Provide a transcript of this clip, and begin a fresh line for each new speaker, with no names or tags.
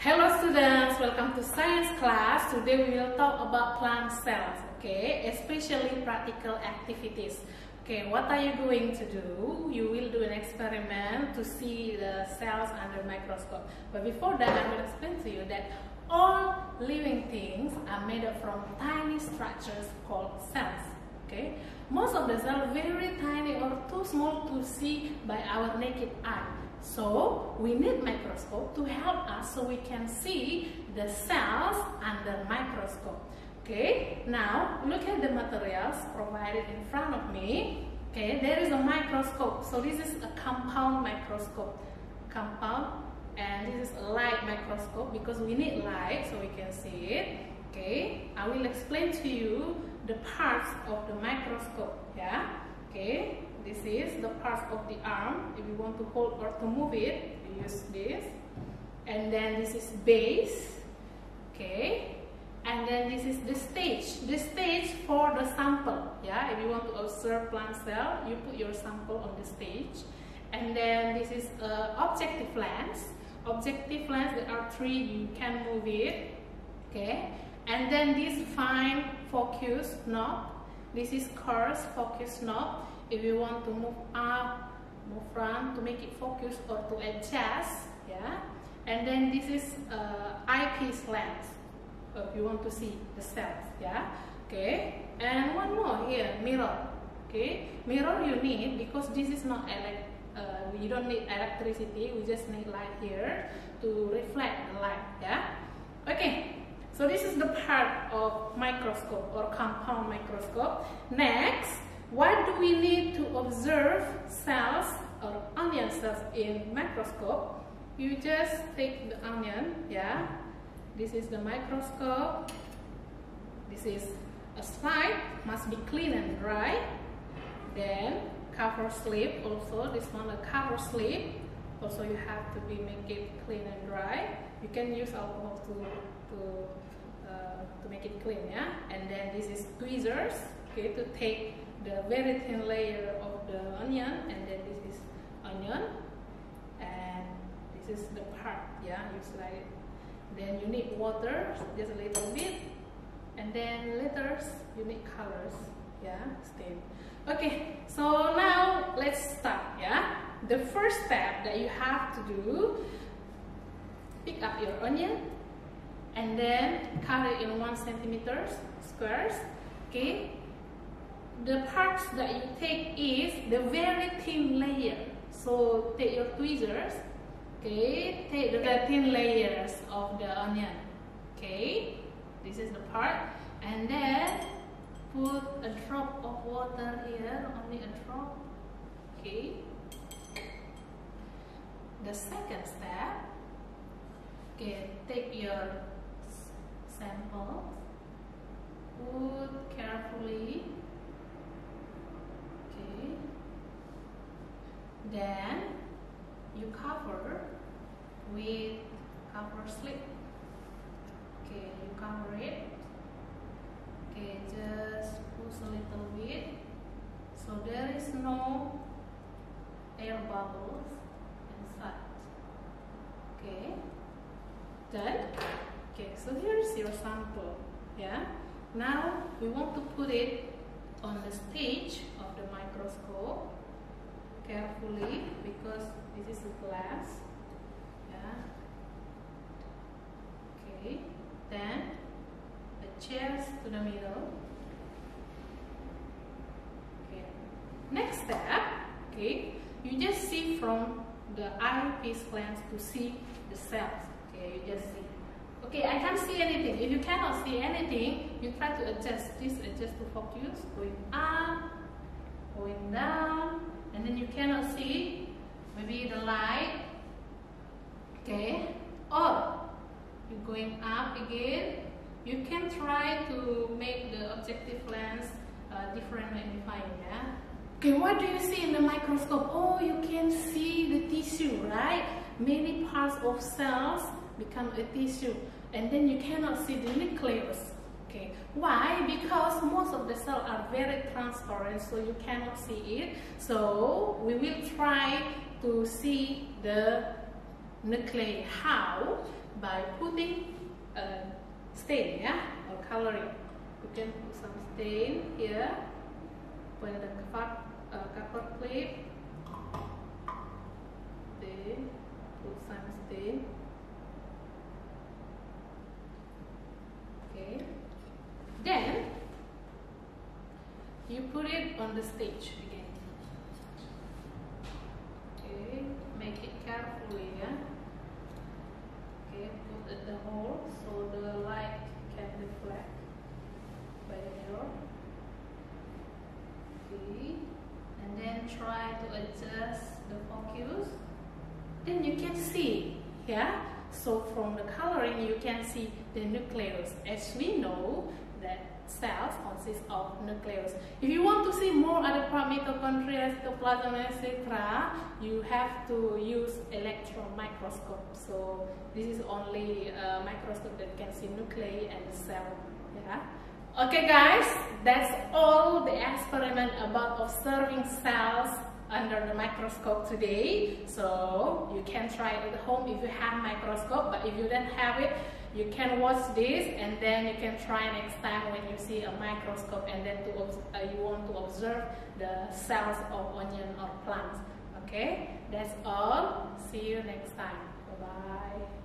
Hello students, welcome to science class. Today we will talk about plant cells, okay, especially practical activities. Okay, what are you going to do? You will do an experiment to see the cells under microscope. But before that, I will explain to you that all living things are made up from tiny structures called cells. Okay, most of the cells very tiny or too small to see by our naked eye. So we need microscope to help us so we can see the cells under microscope. Okay, now look at the materials provided in front of me. Okay, there is a microscope. So this is a compound microscope. Compound and this is a light microscope because we need light so we can see it. Okay, I will explain to you the parts of the microscope. Yeah, okay. This is the parts of the arm. If you want to hold or to move it, you use this. And then this is base. Okay. And then this is the stage. The stage for the sample. Yeah. If you want to observe plant cell, you put your sample on the stage. And then this is uh, objective lens. Objective lens, there are three, you can move it. Okay. And then this fine focus knob. This is coarse focus knob if you want to move up, move front to make it focus or to adjust, yeah. And then this is uh, eyepiece lens, if you want to see the cells, yeah. Okay. And one more here, mirror. Okay, mirror you need because this is not elect. Uh, you don't need electricity. We just need light here to reflect the light, yeah. Okay. So this is the part of microscope or compound microscope. Next, what do we need to observe cells or onion cells in microscope? You just take the onion, yeah. This is the microscope. This is a slide, must be clean and dry. Then cover slip also, this one a cover slip. Also you have to be make it clean and dry. You can use alcohol to to uh, to make it clean, yeah. And then this is tweezers, okay, to take the very thin layer of the onion and then this is onion and this is the part yeah you slide. It then you need water just a little bit and then letters you need colors yeah stain. Okay so now let's start yeah? The first step that you have to do pick up your onion and then cut it in one centimeters squares okay the parts that you take is the very thin layer. So take your tweezers, okay, take the thin layers of the onion, okay, this is the part, and then put a drop of water here, only a drop, okay. The second step, okay, take your sample, put carefully Okay. Then you cover with cover slip. Okay, you cover it. Okay, just push a little bit. So there is no air bubbles inside. Okay, then okay, so here is your sample. Yeah. Now we want to put it on the stage of the microscope carefully because this is a glass yeah okay then the chairs to the middle okay next step okay you just see from the eyepiece lens to see the cells okay you just see okay I can't see anything. If you cannot see anything you try to adjust. This adjust to focus going up going down and then you cannot see. Maybe the light okay or you're going up again. You can try to make the objective lens uh, different magnifying yeah? Okay what do you see in the microscope? Oh you can see the tissue right? Many parts of cells become a tissue and then you cannot see the nucleus Okay, why? Because most of the cells are very transparent, so you cannot see it. So we will try to see the nuclei. How? by putting a stain, yeah, or coloring. You can put some stain here with the cover, uh, cover slip. Then put some stain. Okay. Then you put it on the stage again. Okay, make it carefully, yeah. Okay, put it the hole so the light can reflect by the mirror. Okay, and then try to adjust the focus. Then you can see, yeah. So from the coloring, you can see the nucleus. As we know that cells consist of nucleus. If you want to see more other part mitochondria, cytoplasm, etc., you have to use electron microscope. So this is only a microscope that can see nuclei and cell. Yeah. Okay, guys, that's all the experiment about observing cells under the microscope today. So you can try it at home if you have microscope, but if you don't have it, you can watch this and then you can try next time when you see a microscope and then to uh, you want to observe the cells of onion or plants. Okay, that's all. See you next time. Bye bye.